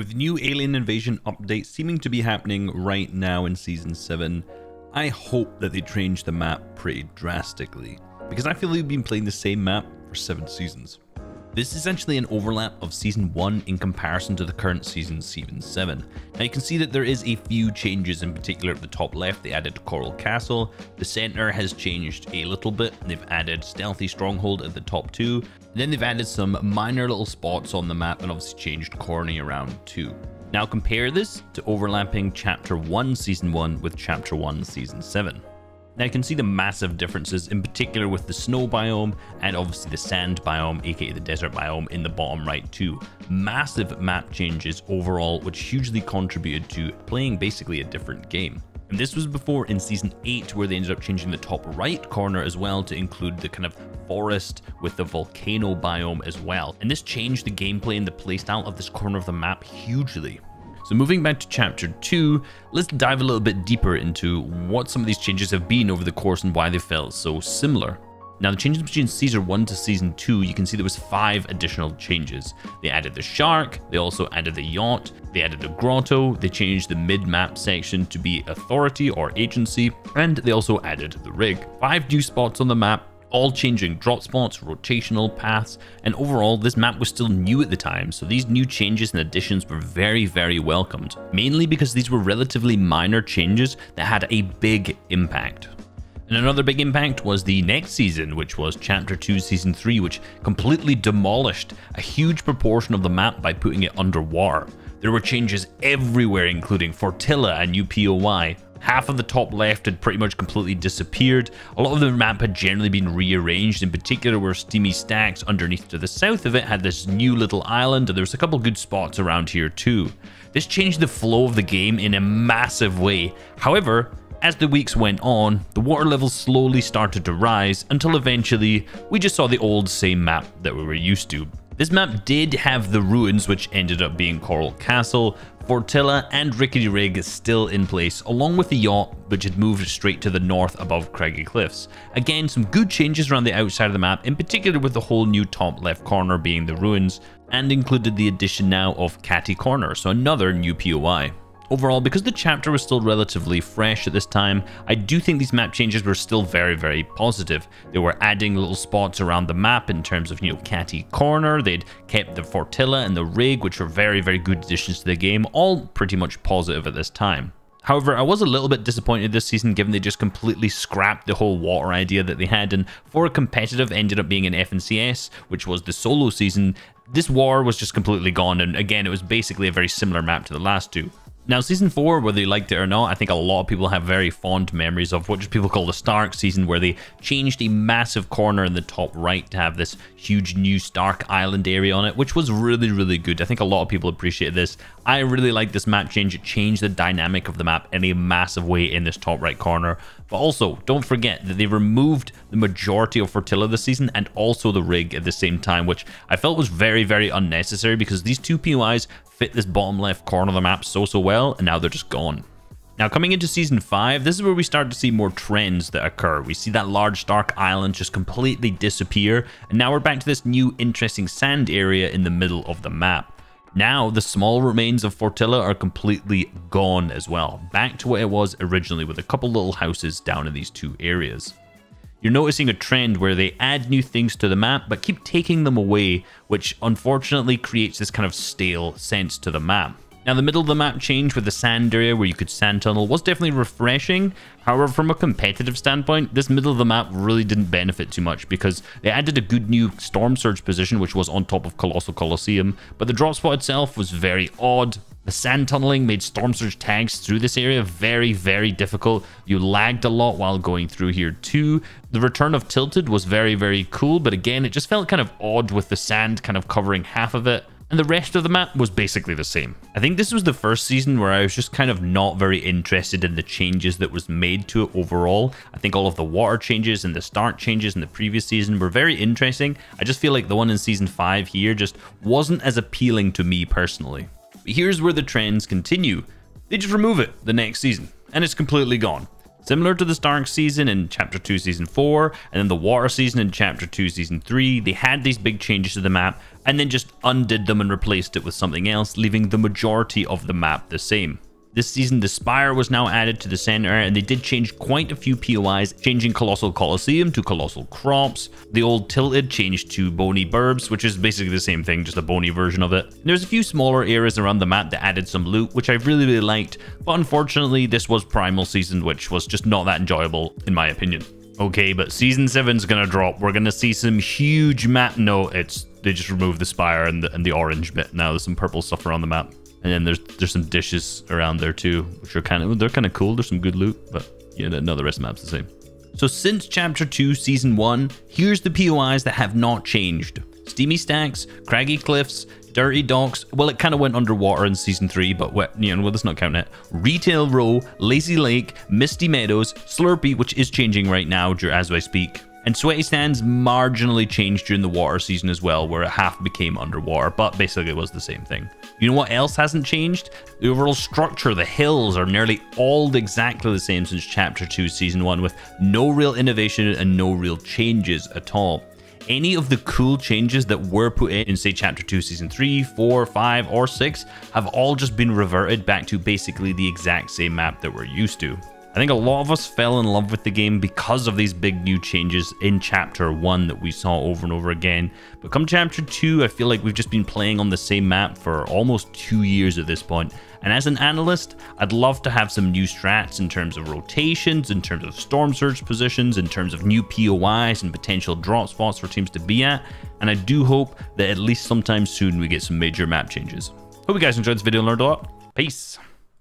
With new Alien Invasion updates seeming to be happening right now in Season 7, I hope that they change the map pretty drastically, because I feel we've been playing the same map for 7 seasons. This is essentially an overlap of Season 1 in comparison to the current season, Season 7. Now you can see that there is a few changes in particular at the top left, they added Coral Castle, the centre has changed a little bit, they've added Stealthy Stronghold at the top two, then they've added some minor little spots on the map and obviously changed Corny around too. Now compare this to overlapping Chapter 1 Season 1 with Chapter 1 Season 7. Now you can see the massive differences in particular with the snow biome and obviously the sand biome aka the desert biome in the bottom right too. Massive map changes overall which hugely contributed to playing basically a different game. And this was before in season 8 where they ended up changing the top right corner as well to include the kind of forest with the volcano biome as well. And this changed the gameplay and the playstyle of this corner of the map hugely. So moving back to chapter 2, let's dive a little bit deeper into what some of these changes have been over the course and why they felt so similar. Now the changes between season 1 to season 2, you can see there was 5 additional changes. They added the shark, they also added the yacht, they added the grotto, they changed the mid-map section to be authority or agency, and they also added the rig. 5 new spots on the map, all changing drop spots, rotational paths, and overall this map was still new at the time, so these new changes and additions were very, very welcomed, mainly because these were relatively minor changes that had a big impact. And another big impact was the next season, which was Chapter 2 Season 3, which completely demolished a huge proportion of the map by putting it underwater. There were changes everywhere, including Fortilla and UPOY, Half of the top left had pretty much completely disappeared. A lot of the map had generally been rearranged, in particular where Steamy Stacks underneath to the south of it had this new little island, and there was a couple good spots around here too. This changed the flow of the game in a massive way. However, as the weeks went on, the water levels slowly started to rise until eventually we just saw the old same map that we were used to. This map did have the ruins which ended up being Coral Castle, Fortilla and Rickety Rig still in place, along with the yacht, which had moved straight to the north above Craggy Cliffs. Again, some good changes around the outside of the map, in particular with the whole new top left corner being the ruins, and included the addition now of Catty Corner, so another new POI. Overall, because the chapter was still relatively fresh at this time, I do think these map changes were still very, very positive. They were adding little spots around the map in terms of, you know, Catty Corner, they'd kept the Fortilla and the Rig, which were very, very good additions to the game, all pretty much positive at this time. However, I was a little bit disappointed this season given they just completely scrapped the whole water idea that they had and for a competitive ended up being an FNCS, which was the solo season, this war was just completely gone and again it was basically a very similar map to the last two. Now, season four, whether you liked it or not, I think a lot of people have very fond memories of what people call the Stark season, where they changed a massive corner in the top right to have this huge new Stark Island area on it, which was really, really good. I think a lot of people appreciated this. I really like this map change. It changed the dynamic of the map in a massive way in this top right corner. But also, don't forget that they removed the majority of Fortilla this season and also the rig at the same time, which I felt was very, very unnecessary because these two POIs fit this bottom left corner of the map so, so well, and now they're just gone. Now, coming into Season 5, this is where we start to see more trends that occur. We see that large Stark Island just completely disappear, and now we're back to this new interesting sand area in the middle of the map. Now, the small remains of Fortilla are completely gone as well, back to what it was originally with a couple little houses down in these two areas. You're noticing a trend where they add new things to the map, but keep taking them away, which unfortunately creates this kind of stale sense to the map. Now, the middle of the map change with the sand area where you could sand tunnel was definitely refreshing. However, from a competitive standpoint, this middle of the map really didn't benefit too much because they added a good new storm surge position, which was on top of Colossal Coliseum, but the drop spot itself was very odd. The sand tunneling made storm surge tags through this area very, very difficult. You lagged a lot while going through here too. The return of Tilted was very, very cool, but again, it just felt kind of odd with the sand kind of covering half of it and the rest of the map was basically the same. I think this was the first season where I was just kind of not very interested in the changes that was made to it overall. I think all of the water changes and the Stark changes in the previous season were very interesting. I just feel like the one in season 5 here just wasn't as appealing to me personally. But here's where the trends continue. They just remove it the next season, and it's completely gone. Similar to the Stark season in Chapter 2, Season 4, and then the Water season in Chapter 2, Season 3, they had these big changes to the map and then just undid them and replaced it with something else, leaving the majority of the map the same. This season, the Spire was now added to the center, and they did change quite a few POIs, changing Colossal Coliseum to Colossal Crops. The old Tilted changed to Boney Burbs, which is basically the same thing, just a bony version of it. There's a few smaller areas around the map that added some loot, which I really, really liked, but unfortunately, this was Primal Season, which was just not that enjoyable, in my opinion. Okay, but Season 7's gonna drop. We're gonna see some huge map... No, it's... They just removed the Spire and the, and the orange bit. Now there's some purple stuff around the map. And then there's there's some dishes around there too, which are kind of they're kind of cool. There's some good loot, but yeah, no, the rest of the map's the same. So since Chapter 2, Season 1, here's the POIs that have not changed. Steamy Stacks, Craggy Cliffs, Dirty Docks, well, it kind of went underwater in Season 3, but you know, well, let's not count it. Retail Row, Lazy Lake, Misty Meadows, Slurpy, which is changing right now as I speak, and Sweaty Sands marginally changed during the water season as well, where it half became underwater, but basically it was the same thing. You know what else hasn't changed? The overall structure, the hills are nearly all exactly the same since Chapter 2 Season 1, with no real innovation and no real changes at all. Any of the cool changes that were put in, in say Chapter 2 Season 3, 4, 5, or 6 have all just been reverted back to basically the exact same map that we're used to. I think a lot of us fell in love with the game because of these big new changes in Chapter 1 that we saw over and over again. But come Chapter 2, I feel like we've just been playing on the same map for almost two years at this point. And as an analyst, I'd love to have some new strats in terms of rotations, in terms of storm surge positions, in terms of new POIs and potential drop spots for teams to be at. And I do hope that at least sometime soon we get some major map changes. Hope you guys enjoyed this video and learned a lot. Peace.